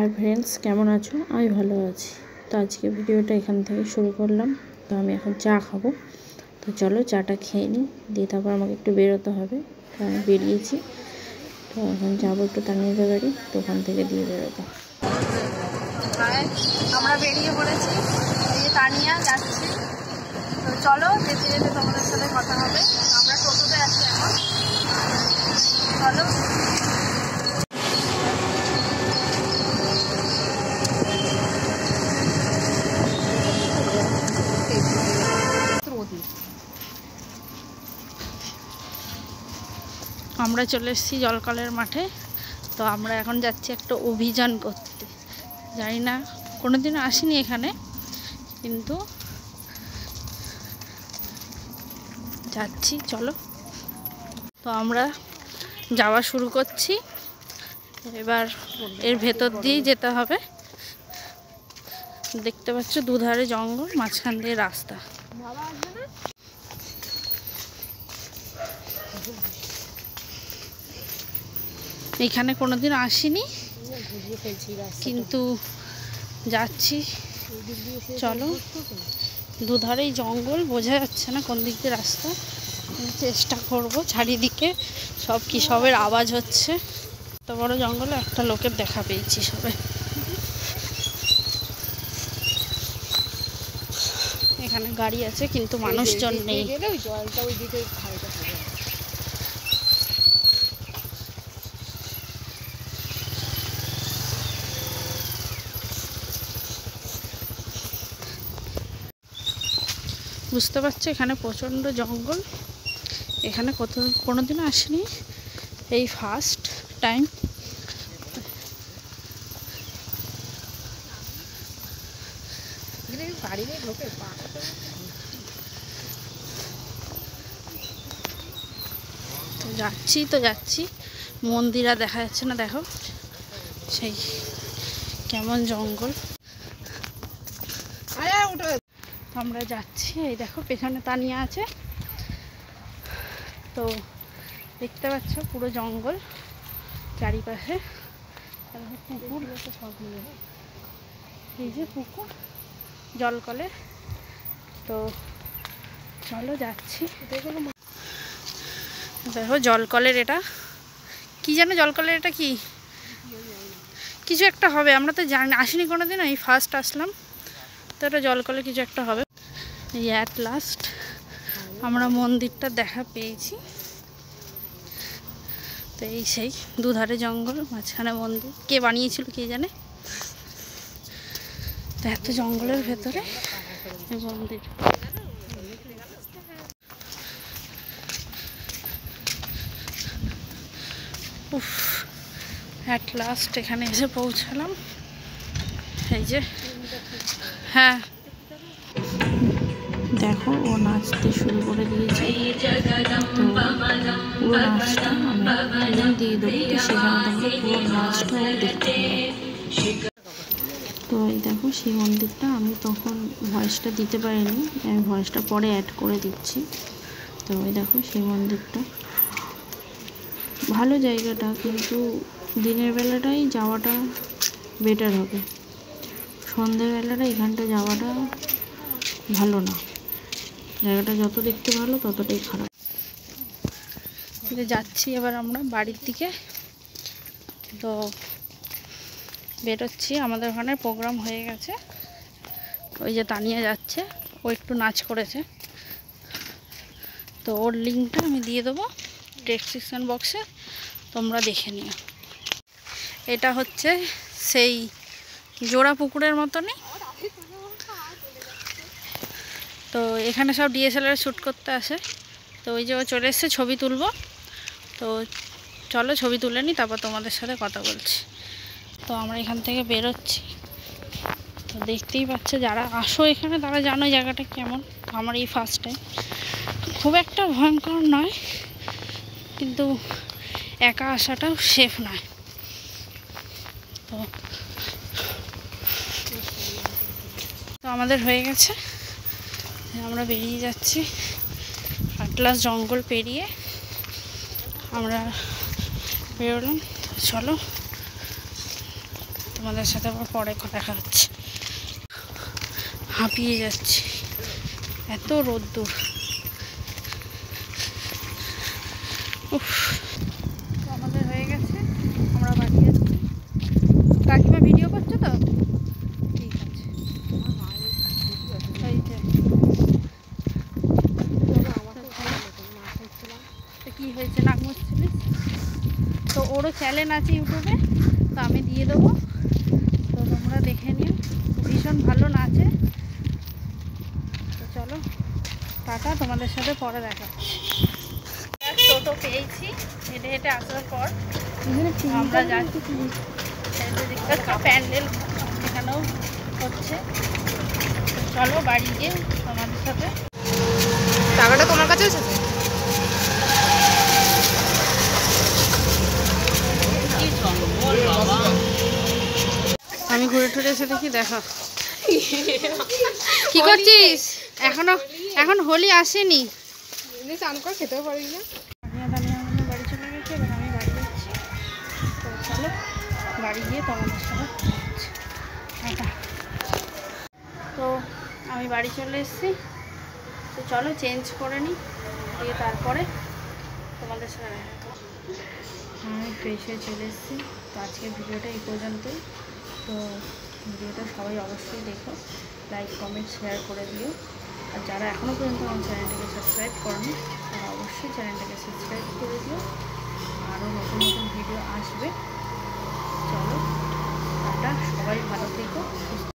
Hi friends কেমন আছো? আমি ভালো আছি। তো আজকে ভিডিওটা এখান থেকে শুরু করলাম। তো আমি এখন চা খাব। তো চলো চাটা খেয়ে নিই। দিয়ে তারপর আমাকে একটু বেরোতে হবে। আমি বেরিয়েছি। তো এখন যাব একটু তানিয়াদের বাড়ি। তো ওখান থেকে দিয়ে হাই আমরা বেরিয়ে পড়েছি। এই যে তানিয়া যাচ্ছি। তো চলো, যেতে যেতে তোমাদের সাথে কথা হবে। আমরা টোটোতে আছি এখন। চলো। আমরা চলে এসেছি জলকলের মাঠে। তো আমরা এখন যাচ্ছি একটা অভিযান করতে। জানি না, কোনোদিনও আসিনি এখানে, কিন্তু যাচ্ছি, চলো। তো আমরা যাওয়া শুরু করছি। এবার এর ভেতর দিয়েই যেতে হবে। দেখতে পাচ্ছ দুধারে জঙ্গল, মাঝখান দিয়ে রাস্তা। এখানে কোনোদিন আসিনি। কিন্তু যাচ্ছি। চলো। দুধারেই জঙ্গল বোঝা যাচ্ছে না কোন দিক দিয়ে রাস্তা। চেষ্টা করব চারিদিকে সব কি সবের আওয়াজ হচ্ছে। এত বড় জঙ্গলে একটা লোকের দেখা পেয়েছি সবে। এখানে গাড়ি আছে কিন্তু মানুষজন নেই। জলটা ওই দিকে হালকা থাকে বুঝতে পারছ, এখানে প্রচণ্ড জঙ্গল। এখানে কত কোনোদিনও আসিনি। এই ফার্স্ট টাইম তো যাচ্ছি তো যাচ্ছি। মন্দিরা দেখা যাচ্ছে না, দেখো। সেই কেমন জঙ্গল আরে উঠো তো আমরা যাচ্ছি। এই দেখো, পেছনে তানিয়া আছে। তো দেখতে পাচ্ছ পুরো জঙ্গল চারিপাশে। পুকুর। এই যে পুকুর, জলকলে। তো চলো যাচ্ছি। দেখো জলকলের এটা। কি জানো জলকলের এটা কি? কিছু একটা হবে, আমরা তো জানি আসিনি কোনো দিন এই ফার্স্ট আসলাম। তো এটা জলকলে কিছু একটা হবে। এই অ্যাট লাস্ট আমরা মন্দিরটা দেখা পেয়েছি। তো এই সেই দুধারে জঙ্গল, মাঝখানে মন্দির। কে বানিয়েছিল কে জানে? তো এত জঙ্গলের ভেতরে মন্দির। উফ অ্যাট লাস্ট এখানে এসে পৌঁছালাম। এই যে হ্যাঁ। দেখো, ও নাচতে শুরু করে দিয়েছে। তো পুরো নাচটা আমি দিয়ে দেবো সেখানে তোমরা পুরো নাচটাও দেখতে তো এই দেখো, সেই মন্দিরটা আমি তখন ভয়েসটা দিতে পারিনি, আমি ভয়েসটা পরে অ্যাড করে দিচ্ছি। তো এই দেখো, সেই মন্দিরটা। ভালো জায়গাটা, কিন্তু দিনের বেলাটাই যাওয়াটা বেটার হবে। সন্ধেবেলাটা এখানটা যাওয়াটা ভালো না। জায়গাটা যত দেখতে ভালো, ততটাই খারাপ। যাচ্ছি এবার আমরা বাড়ির দিকে। তো বেরোচ্ছি, আমাদের ওখানে প্রোগ্রাম হয়ে গেছে। ওই যে তানিয়া যাচ্ছে, ও একটু নাচ করেছে। তো ওর লিঙ্কটা আমি দিয়ে দেবো ডেসক্রিপশান বক্সে তোমরা দেখে নিও। এটা হচ্ছে সেই জোড়া পুকুরের মতনই। তো এখানে সব ডিএসএলআর শ্যুট করতে আসে। তো ওই যে ও চলে এসছে, ছবি তুলবো। তো চলো ছবি তুলে নিই তারপর তোমাদের সাথে কথা বলছি। তো আমরা এখান থেকে বেরোচ্ছি। তো দেখতেই পাচ্ছে, যারা আসো এখানে, তারা জানো জায়গাটা কেমন। আমার এই ফার্স্ট টাইম খুব একটা ভয়ঙ্কর নয়, কিন্তু একা আসাটাও সেফ নয়। তো আমাদের হয়ে গেছে। আমরা বেরিয়ে যাচ্ছি। আটলাস জঙ্গল পেরিয়ে আমরা বেরোলাম। চলো, তোমাদের সাথে আবার পরে দেখা হচ্ছে। হাঁপিয়ে যাচ্ছি। এত রোদ্দুর। উফ তো আমাদের হয়ে গেছে আমরা বাড়ি যাচ্ছি কাকিমা ভিডিও করছ তো ঠিক আছে এই যে তো কী হয়েছে নাক মুছছিলিস তো ওরও চ্যানেল আছে ইউটিউবে তো আমি দিয়ে দেবো। তো তোমরা দেখে নিও ভীষণ ভালো নাচে। তো চলো টাটা তোমাদের সাথে পরে দেখা টোটো পেয়েছি হেঁটে হেঁটে আসার পর আমরা যাচ্ছি। প্যান্ডেল এখানেও হচ্ছে। চলো বাড়ি গিয়ে তোমাদের সাথে টাকাটা তোমার কাছে এসেছে ঘুরে টুরে এসে দেখি দেখো। কি করছিস? এখনও এখন হোলি আসেনি। চান করে খেতেও পারি না। বাড়ি চলে গেছে এবার আমি বাড়ি যাচ্ছি। তো চলো বাড়ি গিয়ে তোমাদের সাথে। তো আমি বাড়ি চলে এসেছি। তো চলো চেঞ্জ করে নিই দিয়ে তারপরে তোমাদের সাথে দেখা আমি ফ্রেশ হয়ে চলে এসেছি। তো আজকের ভিডিওটা এই পর্যন্তই। তো ভিডিওটা সবাই অবশ্যই দেখো লাইক কমেন্ট শেয়ার করে দিও। আর যারা এখনও পর্যন্ত আমার চ্যানেলটাকে সাবস্ক্রাইব করেনি, তারা অবশ্যই চ্যানেলটাকে সাবস্ক্রাইব করে দিও। আরও নতুন নতুন ভিডিও আসবে। চলো, টাটা, সবাই ভালো থেকো